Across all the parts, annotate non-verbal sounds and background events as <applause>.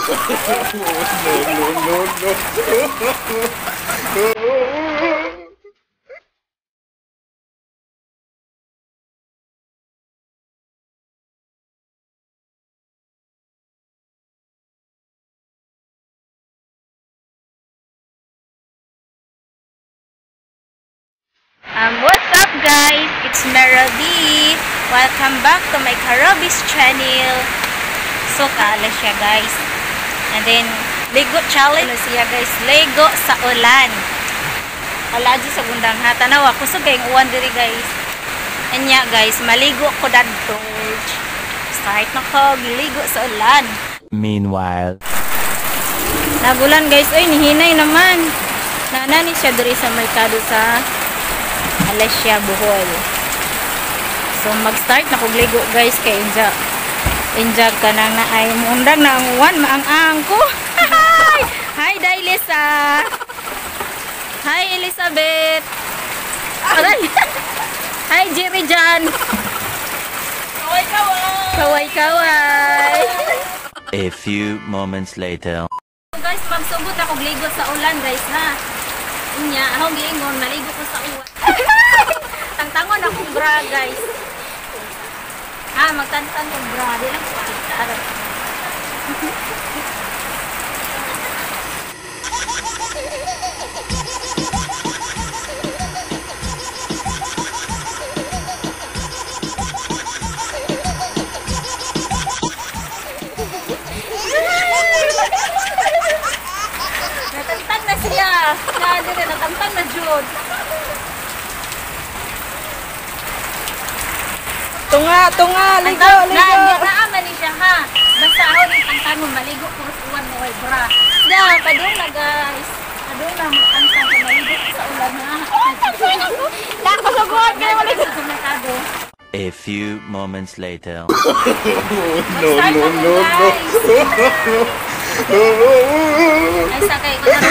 Um, what's up guys? It's Merobi. Welcome back to my Karobis channel. So, kaala siya guys. And then, Lego challenge ano siya guys. Lego sa ulan. Alaji sa gundang ha. Tanaw ako sa uwan diri guys. Anya guys, maligo ko dadto. Start na ko, ligo sa ulan. Meanwhile, Nagulan guys, ay nihinay naman. Nanani siya diri sa merkado sa Alessia Bohol. So mag-start na kog ligo guys kay Inja. Inja ka nang na ay mundag na ang uwan maang-ang ko. <laughs> Hi! Hi Dailisa. Hi Elizabeth. Aray. Hi Jerry Jan. Kaway kaway. a few moments later. guys, magsugod ako ligo sa ulan guys ha. Unya, akong giingon, maligo ko sa uwan. <laughs> Tangtangon ako bra guys. Ah, magtantang ko bra. Di lang <laughs> ko. Tunga, tunga, ligo, Na, ligo. naaman ni siya ha. Basta ako ni tangtangon, maligo ko sa uwan mo ay bra. Da, padung na guys. Padung na magtangtang ko, maligo sa ulan ha. <laughs> Nakasugot kayo maligo. Sa merkado. A few moments later. <laughs> Mag-start na <laughs> ko guys. Ay, sakay ko na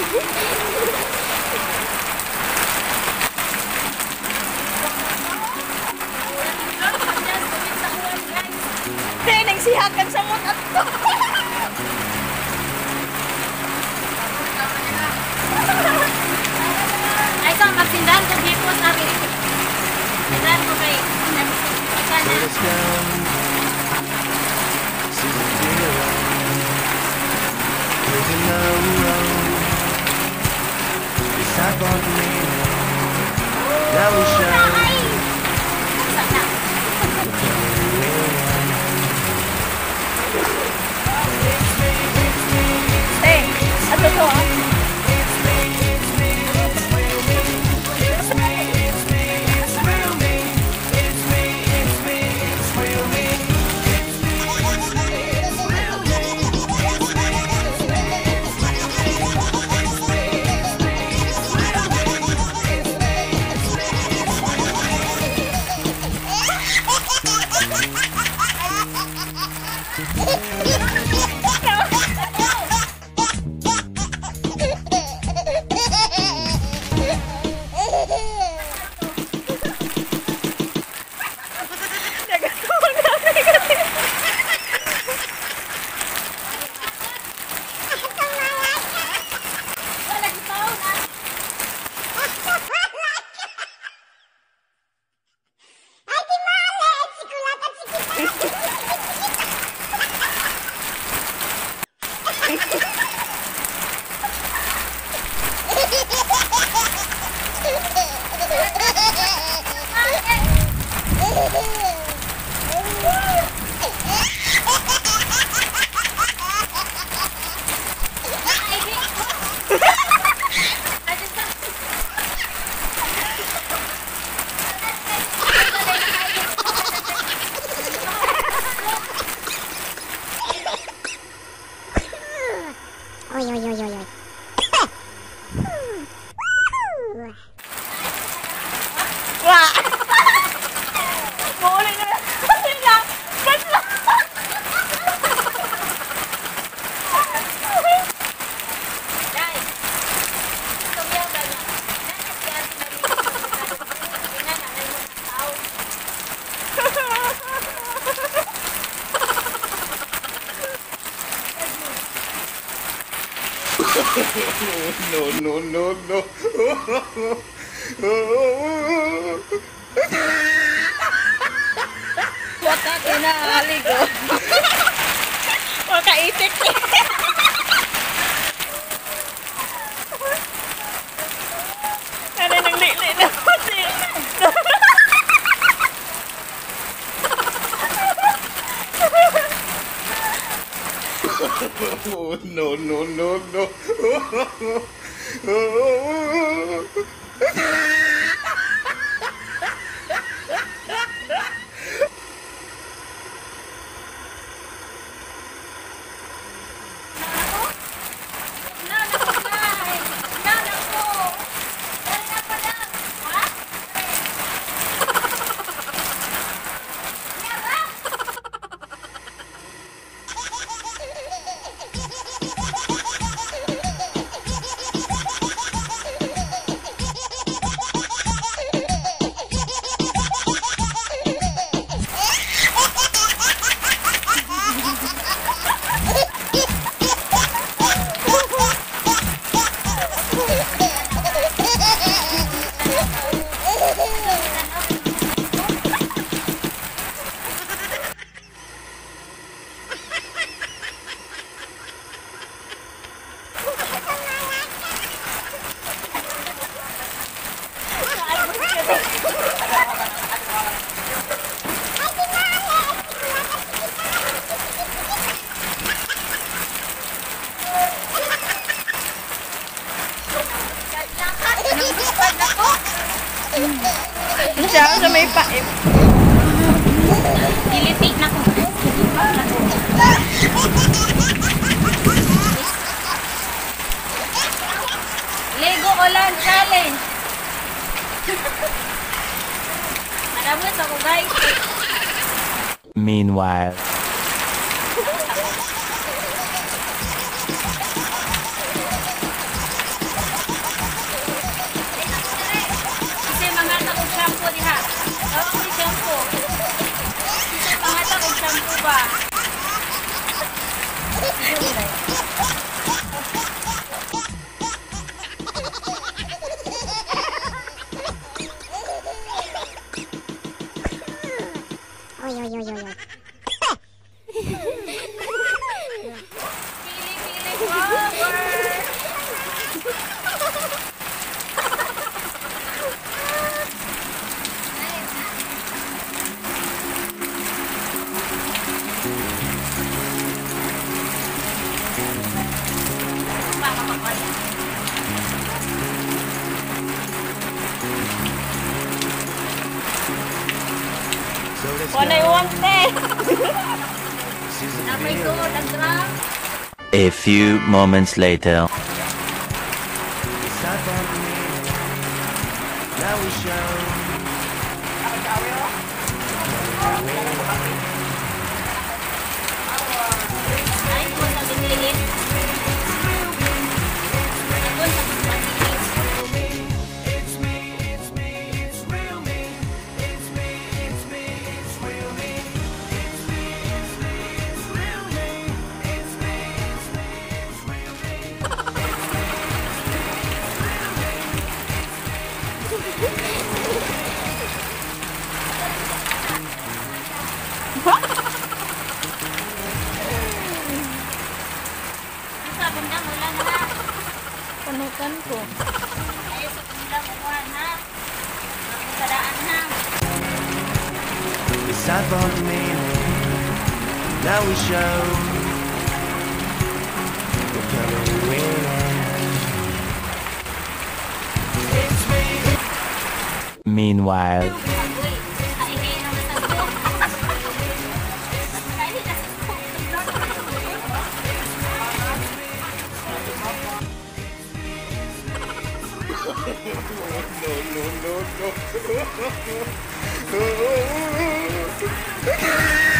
Kaya nagsihakan sa mutat ko. Ay, so, magsindahan ko dito sa akin. Sindahan ko kay... Let's go. Now back on me. Now we shine. no, no, no, no. Wata, kinahali ko. Wakaitik. Meanwhile. おいおいおいおい。Wala yung te. Napay ko, nag-drum. A few moments later. Ay, Panutan ko. Ay, sa bunda mo kuhan, ha. Ang kadaan ha. We sat for the meaning. Now we show. We're coming winning. Meanwhile. Uy, kaingay Ha?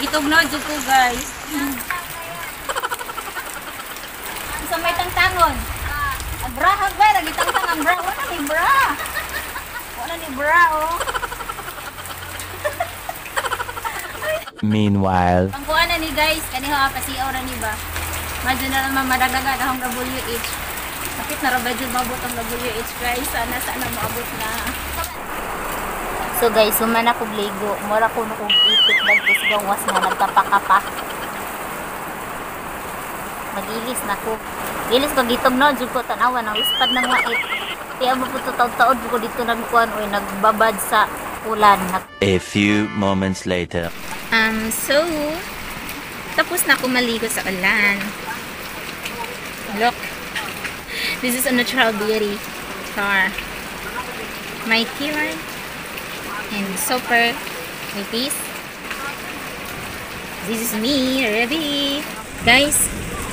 Gitog na jud ko guys. Ang sa may tangtangon. Ang bra hagbay lagi tangtang ang bra. Wala ni bra. Wala ni bra oh. Meanwhile. Ang kuha na ni guys, kaniho pasiyaw na ni ba. Medyo na naman madagaga na akong WH. Kapit na rabay dyan mabot ang WH guys. Sana sana maabot na. So guys, human ako ligo. Mura ko nung ipit bagtis gawas nga nagkapakapa. Magilis na ko. Gilis ko gitog no, jud ko tanawan ang ispad ng wait. Kaya mo po to taon-taon ko dito nagkuhan o nagbabad sa ulan. A few moments later. Um, so, tapos na ako maligo sa ulan. Look. This is a natural beauty car. My keyline and super nipis. This is me, Revi. Guys,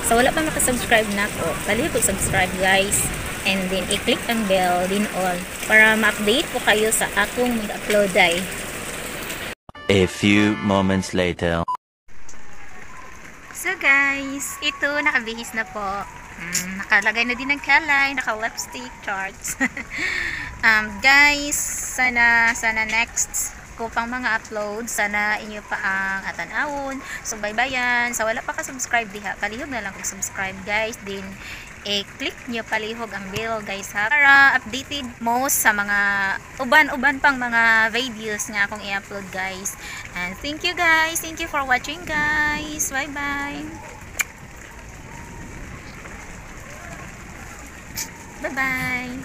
sa wala pa makasubscribe na ako, pali po subscribe guys. And then, i-click ang bell din all para ma-update po kayo sa akong mag-upload ay. A few moments later. So guys, ito nakabihis na po. Mm, nakalagay na din ng kalay, naka-lipstick charts. <laughs> um, guys, sana sana next ko pang mga upload, sana inyo pa ang atanawon. So bye-bayan. Sa wala pa ka subscribe diha, palihog na lang kung subscribe guys. Din i-click nyo palihog ang bell guys ha para updated mo sa mga uban-uban pang mga videos nga akong i-upload guys and thank you guys thank you for watching guys bye bye bye.